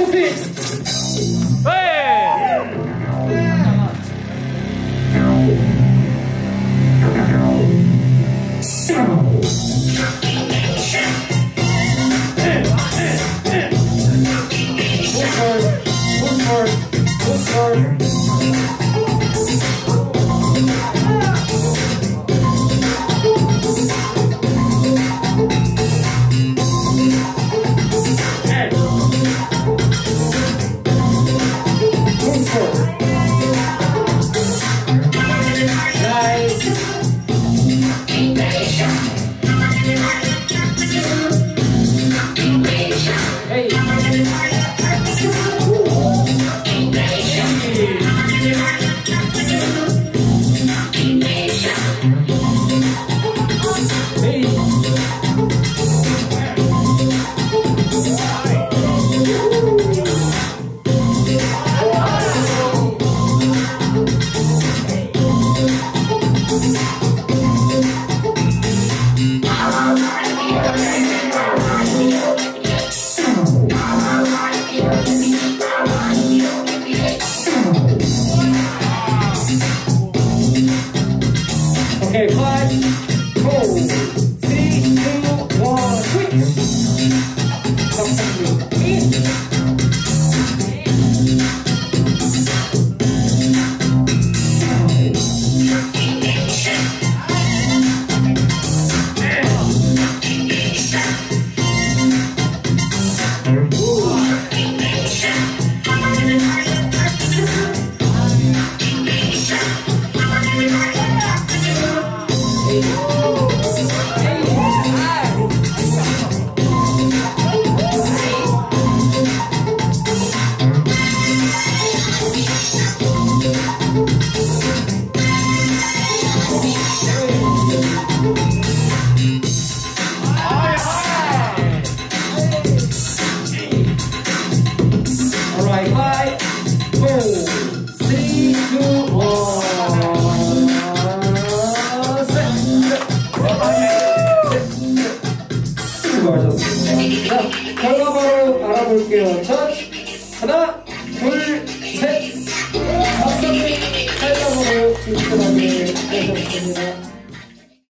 Practice. Hey! Push hard, push hard, push hard. Uhul! 알아볼게요. 첫, 하나, 둘, 셋, 개, 팔자으로 진출하게 되셨습니다.